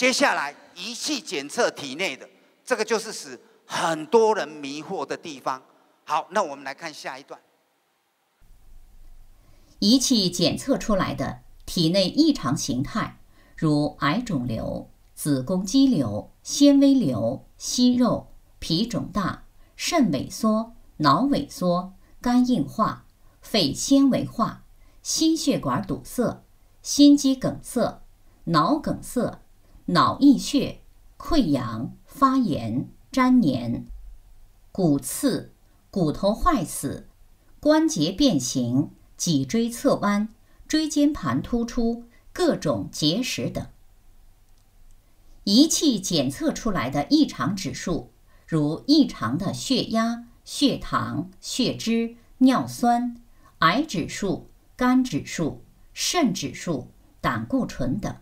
接下来仪器检测体内的，这个就是使很多人迷惑的地方。好，那我们来看下一段。仪器检测出来的体内异常形态，如癌肿瘤、子宫肌瘤、纤维瘤、息肉、脾肿大、肾萎缩、脑萎缩、肝硬化、肺纤维化、心血管堵塞、心肌梗塞、脑梗塞。脑溢血、溃疡、发炎、粘连、骨刺、骨头坏死、关节变形、脊椎侧弯、椎间盘突出、各种结石等。仪器检测出来的异常指数，如异常的血压、血糖、血脂、尿酸、癌指数、肝指数、肾指数、胆固醇等。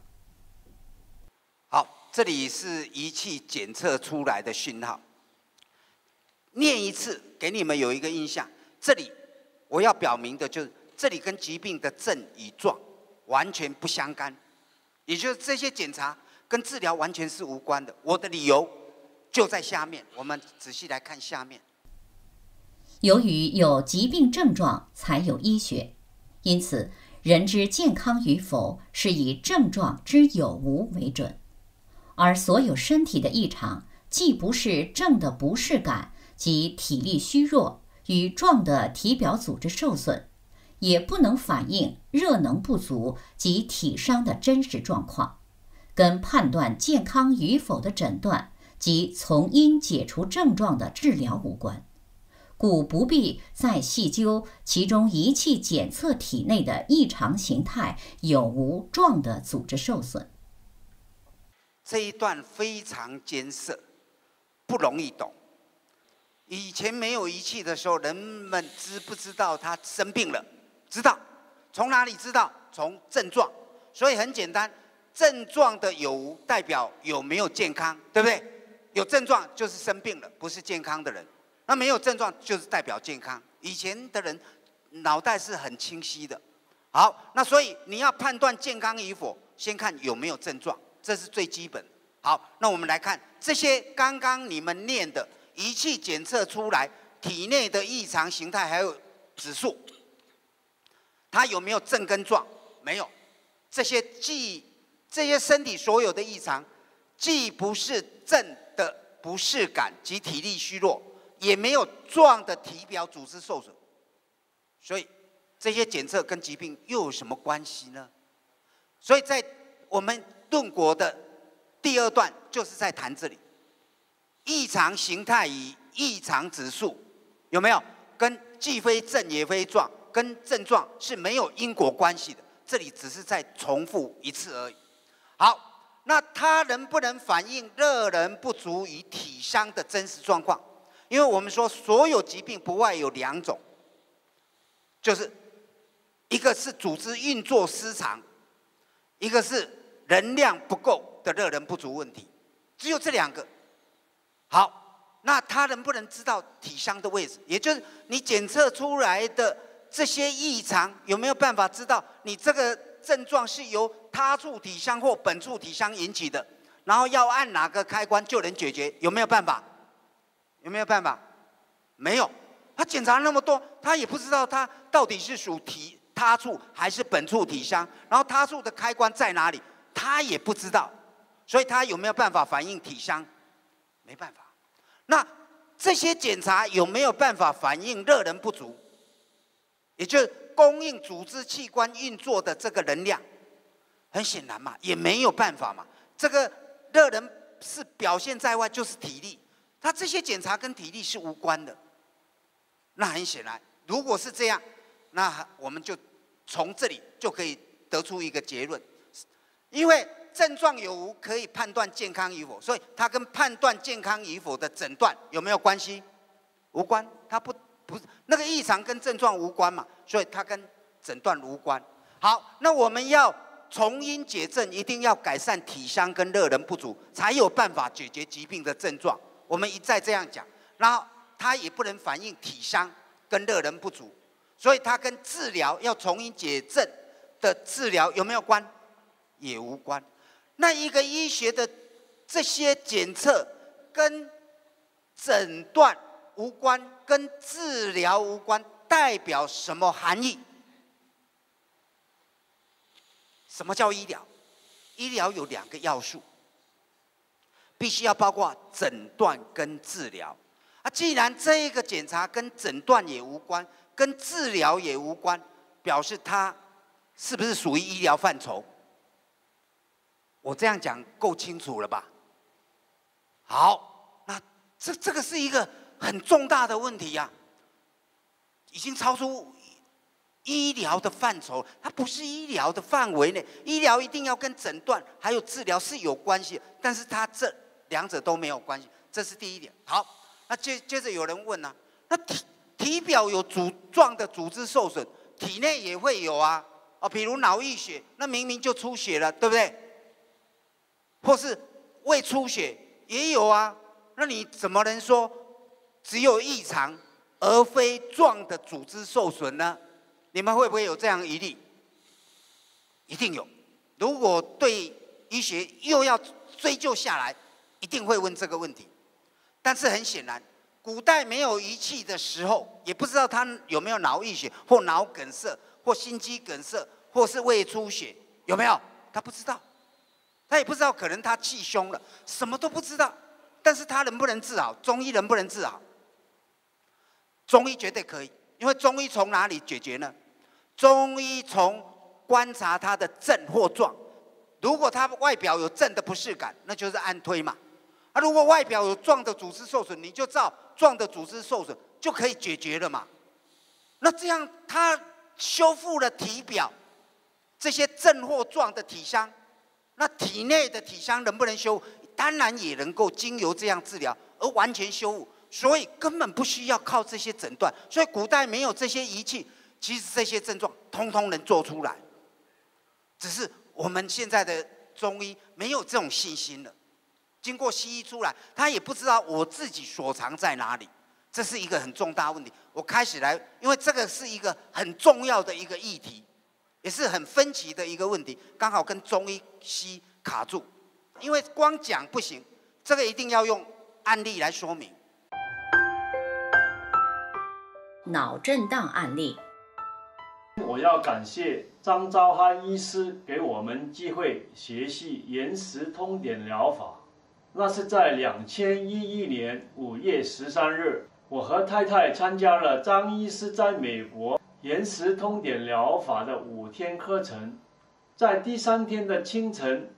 这里是仪器检测出来的讯号。念一次，给你们有一个印象。这里我要表明的就是，这里跟疾病的症与状完全不相干，也就是这些检查跟治疗完全是无关的。我的理由就在下面，我们仔细来看下面。由于有疾病症状才有医学，因此人之健康与否是以症状之有无为准。而所有身体的异常，既不是正的不适感及体力虚弱与壮的体表组织受损，也不能反映热能不足及体伤的真实状况，跟判断健康与否的诊断及从因解除症状的治疗无关，故不必再细究其中仪器检测体内的异常形态有无壮的组织受损。这一段非常艰涩，不容易懂。以前没有仪器的时候，人们知不知道他生病了？知道，从哪里知道？从症状。所以很简单，症状的有无代表有没有健康，对不对？有症状就是生病了，不是健康的人。那没有症状就是代表健康。以前的人脑袋是很清晰的。好，那所以你要判断健康与否，先看有没有症状。这是最基本。好，那我们来看这些刚刚你们念的仪器检测出来体内的异常形态，还有指数，它有没有症跟状？没有。这些既这些身体所有的异常，既不是症的不适感及体力虚弱，也没有状的体表组织受损。所以这些检测跟疾病又有什么关系呢？所以在我们。论国的第二段就是在谈这里，异常形态与异常指数有没有跟既非症也非状，跟症状是没有因果关系的。这里只是在重复一次而已。好，那它能不能反映热能不足与体伤的真实状况？因为我们说所有疾病不外有两种，就是一个是组织运作失常，一个是。能量不够的热能不足问题，只有这两个。好，那他能不能知道体伤的位置？也就是你检测出来的这些异常，有没有办法知道你这个症状是由他处体伤或本处体伤引起的？然后要按哪个开关就能解决？有没有办法？有没有办法？没有。他检查那么多，他也不知道他到底是属体他处还是本处体伤，然后他处的开关在哪里？他也不知道，所以他有没有办法反映体伤？没办法。那这些检查有没有办法反映热能不足？也就是供应组织器官运作的这个能量，很显然嘛，也没有办法嘛。这个热能是表现在外，就是体力。他这些检查跟体力是无关的。那很显然，如果是这样，那我们就从这里就可以得出一个结论。因为症状有无可以判断健康与否，所以它跟判断健康与否的诊断有没有关系？无关，它不不那个异常跟症状无关嘛，所以它跟诊断无关。好，那我们要从因解症，一定要改善体香跟热能不足，才有办法解决疾病的症状。我们一再这样讲，然后它也不能反映体香跟热能不足，所以它跟治疗要从因解症的治疗有没有关？也无关。那一个医学的这些检测跟诊断无关，跟治疗无关，代表什么含义？什么叫医疗？医疗有两个要素，必须要包括诊断跟治疗。啊，既然这一个检查跟诊断也无关，跟治疗也无关，表示它是不是属于医疗范畴？我这样讲够清楚了吧？好，那这这个是一个很重大的问题呀，已经超出医疗的范畴，它不是医疗的范围内。医疗一定要跟诊断还有治疗是有关系，但是它这两者都没有关系，这是第一点。好，那接接着有人问呢，那体体表有组状的组织受损，体内也会有啊？哦，比如脑溢血，那明明就出血了，对不对？或是胃出血也有啊，那你怎么能说只有异常而非状的组织受损呢？你们会不会有这样疑虑？一定有。如果对医学又要追究下来，一定会问这个问题。但是很显然，古代没有仪器的时候，也不知道他有没有脑溢血或脑梗塞或心肌梗塞或是胃出血，有没有？他不知道。他也不知道，可能他气胸了，什么都不知道。但是他能不能治好？中医能不能治好？中医绝对可以，因为中医从哪里解决呢？中医从观察他的症或状。如果他外表有症的不适感，那就是按推嘛。啊，如果外表有状的组织受损，你就照状的组织受损就可以解决了嘛。那这样他修复了体表这些症或状的体伤。那体内的体香能不能修？当然也能够经由这样治疗而完全修复，所以根本不需要靠这些诊断。所以古代没有这些仪器，其实这些症状通通能做出来。只是我们现在的中医没有这种信心了。经过西医出来，他也不知道我自己所藏在哪里，这是一个很重大问题。我开始来，因为这个是一个很重要的一个议题。也是很分歧的一个问题，刚好跟中医西卡住，因为光讲不行，这个一定要用案例来说明。脑震荡案例，我要感谢张昭汉医师给我们机会学习延时通典疗法。那是在两千一一年五月十三日，我和太太参加了张医师在美国。延时通典疗法的五天课程，在第三天的清晨，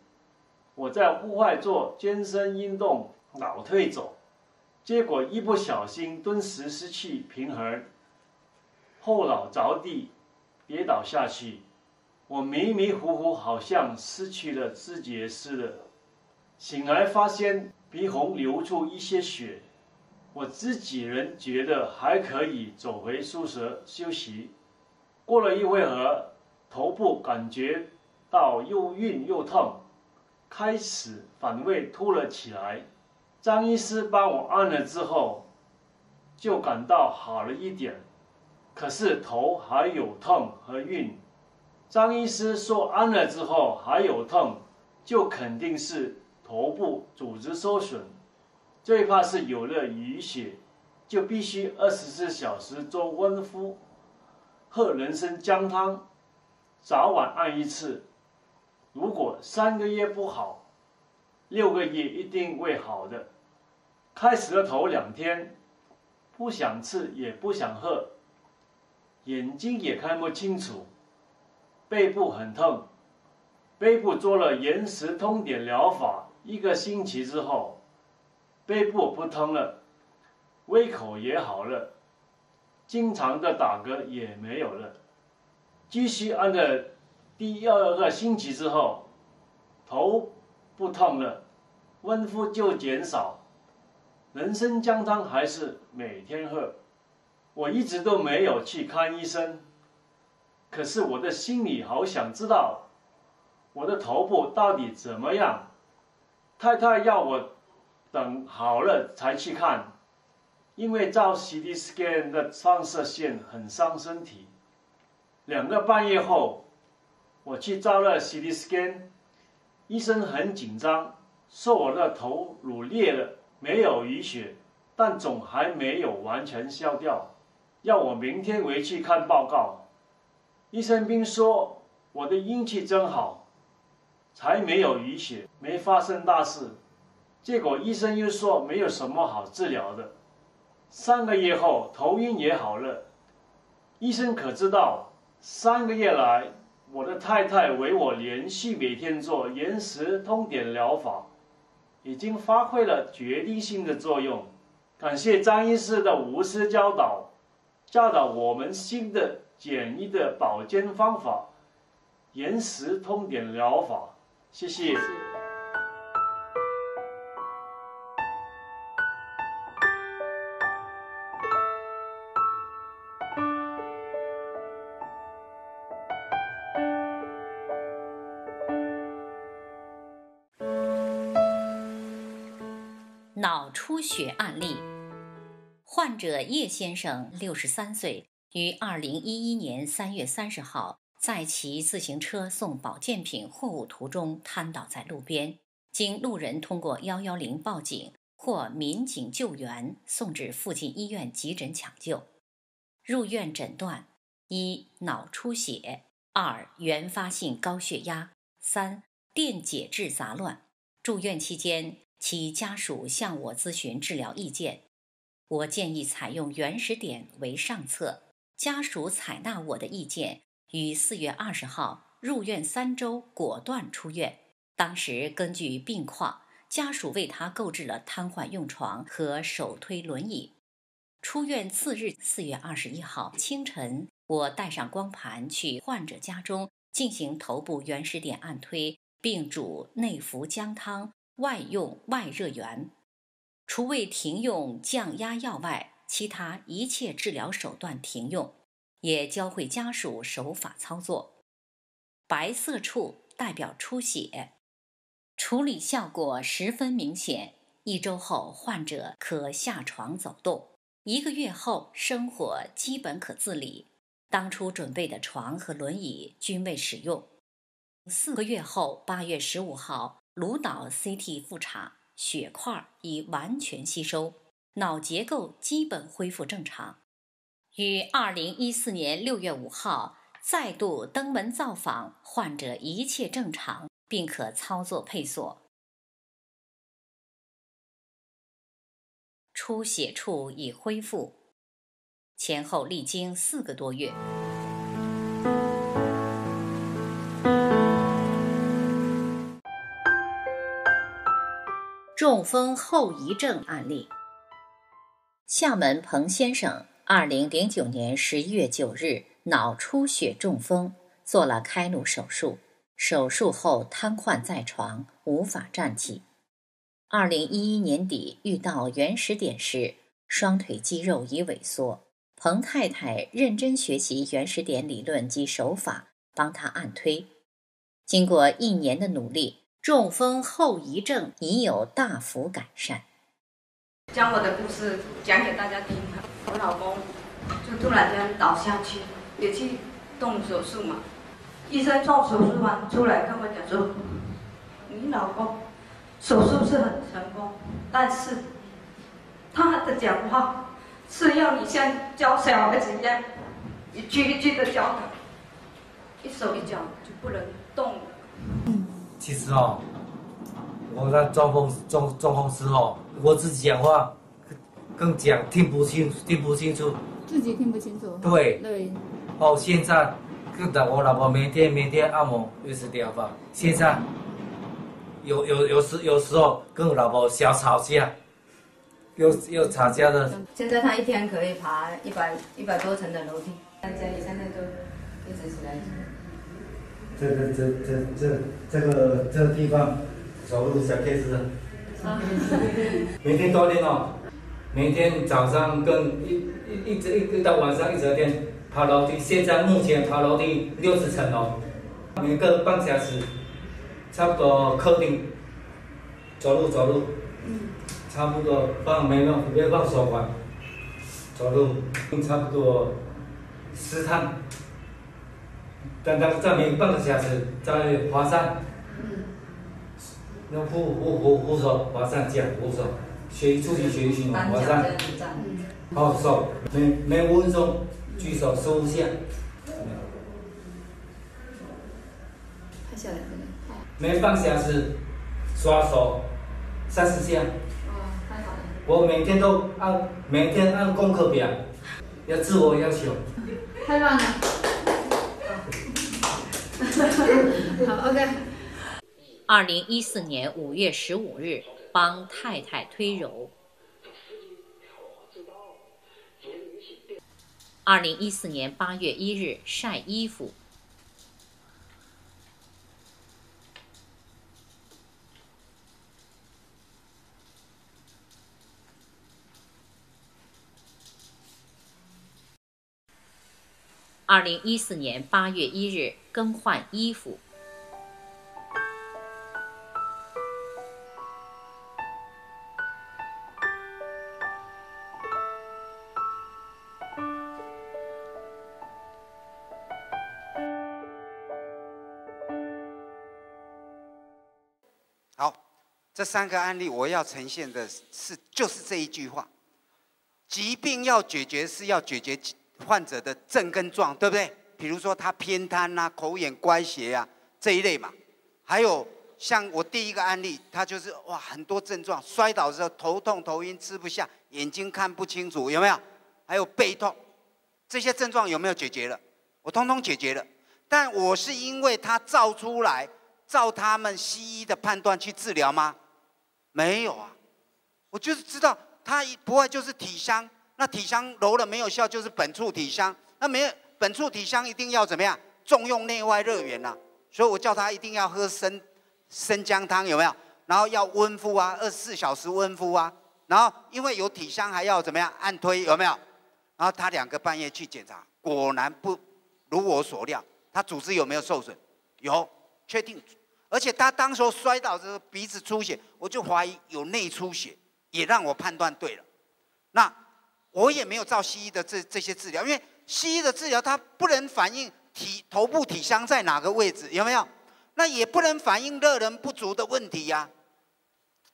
我在户外做健身运动，倒退走，结果一不小心顿时失去平衡，后脑着地，跌倒下去。我迷迷糊糊，好像失去了知觉似的。醒来发现鼻孔流出一些血。我自己人觉得还可以走回宿舍休息，过了一会儿，头部感觉到又晕又痛，开始反胃吐了起来。张医师帮我按了之后，就感到好了一点，可是头还有痛和晕。张医师说按了之后还有痛，就肯定是头部组织受损。最怕是有了淤血，就必须二十四小时做温敷，喝人参姜汤，早晚按一次。如果三个月不好，六个月一定会好的。开始的头两天，不想吃也不想喝，眼睛也看不清楚，背部很痛。背部做了延时通点疗法一个星期之后。背部不疼了，胃口也好了，经常的打嗝也没有了。继续按着第二个星期之后，头不痛了，温敷就减少，人参姜汤还是每天喝。我一直都没有去看医生，可是我的心里好想知道，我的头部到底怎么样。太太要我。等好了才去看，因为照 CT scan 的放射线很伤身体。两个半月后，我去照了 CT scan，医生很紧张，说我的头颅裂了，没有淤血，但肿还没有完全消掉，要我明天回去看报告。医生并说我的运气真好，才没有淤血，没发生大事。结果医生又说没有什么好治疗的。三个月后，头晕也好了。医生可知道，三个月来，我的太太为我连续每天做延时通点疗法，已经发挥了决定性的作用。感谢张医师的无私教导，教导我们新的简易的保健方法——延时通点疗法。谢谢。出血案例，患者叶先生，六十三岁，于二零一一年三月三十号在骑自行车送保健品货物途中瘫倒在路边，经路人通过幺幺零报警或民警救援，送至附近医院急诊抢救，入院诊断：一、脑出血；二、原发性高血压；三、电解质杂乱。住院期间。其家属向我咨询治疗意见，我建议采用原始点为上策。家属采纳我的意见，于四月二十号入院三周，果断出院。当时根据病况，家属为他购置了瘫痪用床和手推轮椅。出院次日，四月二十一号清晨，我带上光盘去患者家中进行头部原始点按推，并煮内服姜汤。外用外热源，除未停用降压药外，其他一切治疗手段停用，也教会家属手法操作。白色处代表出血，处理效果十分明显。一周后，患者可下床走动；一个月后，生活基本可自理。当初准备的床和轮椅均未使用。四个月后，八月十五号。颅脑 CT 复查，血块已完全吸收，脑结构基本恢复正常。于二零一四年六月五号再度登门造访，患者一切正常，并可操作配锁。出血处已恢复，前后历经四个多月。中风后遗症案例：厦门彭先生，二零零九年十一月九日脑出血中风，做了开颅手术，手术后瘫痪在床，无法站起。二零一一年底遇到原始点时，双腿肌肉已萎缩。彭太太认真学习原始点理论及手法，帮他按推。经过一年的努力。中风后遗症已有大幅改善。将我的故事讲给大家听。我老公就突然间倒下去，也去动手术嘛。医生做手术完出来跟我讲说：“你老公手术是很成功，但是他的讲话是要你像教小孩子一样，一句一句的教他，一手一脚就不能动。”其实哦，我在中风中中风时候，我自己讲话更讲听不清，听不清楚。自己听不清楚。对。对。哦，现在跟着我老婆每天每天按摩又是疗法。现在有有有时有时候跟我老婆小吵架，又又吵架的。现在他一天可以爬一百一百多层的楼梯，在家里现在都一直起来。这个这这这这个这个地方走路小 case，每天锻炼哦，每天早上跟一一一直一到晚上一整天爬楼梯，现在目前爬楼梯六十层哦，每个半小时，差不多客厅走路走路，差不多放没有没放手环，走路差不多十趟。等等，证明半个小时在华山，那扶扶扶扶手往上降，扶手，学出去学习嘛，往上，好手，每每五分钟举手十五下，拍下来这个。每半小时刷手三十下。哦，太好了。我每天都按每天按功课表，要自我要求。太棒了。好，OK。二零一四年五月十五日，帮太太推揉。二零一四年八月一日，晒衣服。二零一四年八月一日，更换衣服。好，这三个案例我要呈现的是，就是这一句话：疾病要解决是要解决患者的症跟状，对不对？比如说他偏瘫呐、口眼歪斜啊这一类嘛。还有像我第一个案例，他就是哇很多症状，摔倒之后头痛、头晕、吃不下、眼睛看不清楚，有没有？还有背痛，这些症状有没有解决了？我通通解决了。但我是因为他照出来。照他们西医的判断去治疗吗？没有啊，我就是知道他一不会就是体香，那体香揉了没有效，就是本处体香，那没有本处体香一定要怎么样？重用内外热源呐，所以我叫他一定要喝生生姜汤，有没有？然后要温敷啊，二十四小时温敷啊，然后因为有体香还要怎么样？按推有没有？然后他两个半夜去检查，果然不如我所料，他组织有没有受损？有，确定。而且他当时候摔倒的时候鼻子出血，我就怀疑有内出血，也让我判断对了。那我也没有照西医的这这些治疗，因为西医的治疗它不能反映体头部体香在哪个位置，有没有？那也不能反映热能不足的问题呀。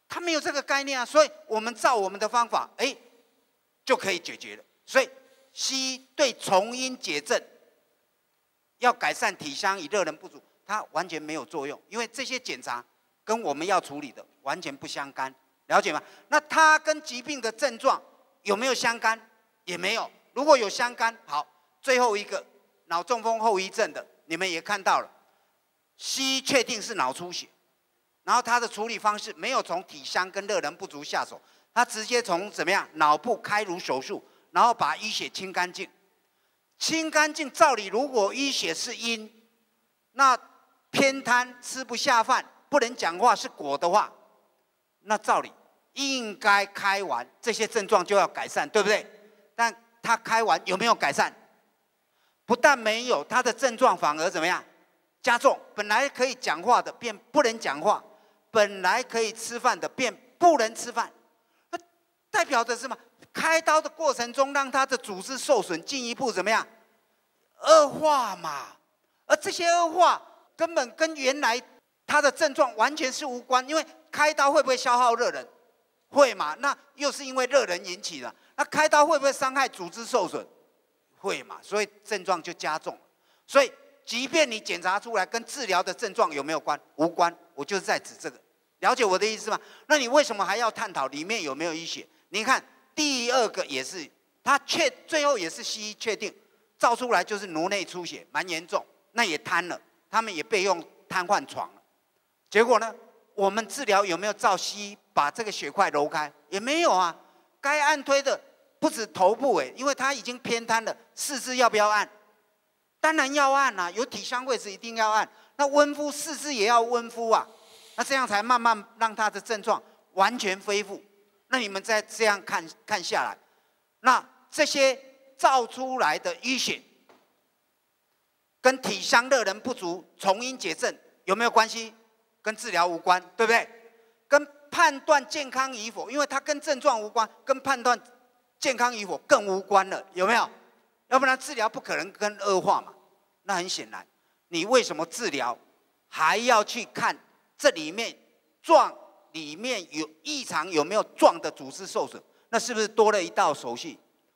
他没有这个概念啊，所以我们照我们的方法，哎，就可以解决了。所以西医对重因解症，要改善体香与热能不足。它完全没有作用，因为这些检查跟我们要处理的完全不相干，了解吗？那它跟疾病的症状有没有相干？也没有。如果有相干，好，最后一个脑中风后遗症的，你们也看到了，西医确定是脑出血，然后他的处理方式没有从体香跟热能不足下手，他直接从怎么样脑部开颅手术，然后把淤血清干净，清干净。照理如果淤血是因，那偏瘫吃不下饭不能讲话是果的话，那照理应该开完这些症状就要改善，对不对？但他开完有没有改善？不但没有，他的症状反而怎么样？加重。本来可以讲话的变不能讲话，本来可以吃饭的变不能吃饭，那代表着什么？开刀的过程中让他的组织受损，进一步怎么样？恶化嘛。而这些恶化。根本跟原来他的症状完全是无关，因为开刀会不会消耗热能？会嘛？那又是因为热能引起的。那开刀会不会伤害组织受损？会嘛？所以症状就加重了。所以，即便你检查出来跟治疗的症状有没有关？无关。我就是在指这个，了解我的意思吗？那你为什么还要探讨里面有没有淤血？你看第二个也是，他确最后也是西医确定，照出来就是颅内出血，蛮严重，那也瘫了。他们也被用瘫痪床了，结果呢？我们治疗有没有照西医把这个血块揉开？也没有啊。该按推的不止头部哎，因为他已经偏瘫了，四肢要不要按？当然要按啊，有体香位置一定要按。那温敷四肢也要温敷啊，那这样才慢慢让他的症状完全恢复。那你们再这样看看下来，那这些照出来的淤血。跟体香热能不足、重因解症有没有关系？跟治疗无关，对不对？跟判断健康与否，因为它跟症状无关，跟判断健康与否更无关了，有没有？要不然治疗不可能跟恶化嘛。那很显然，你为什么治疗还要去看这里面状里面有异常，有没有状的组织受损？那是不是多了一道手续？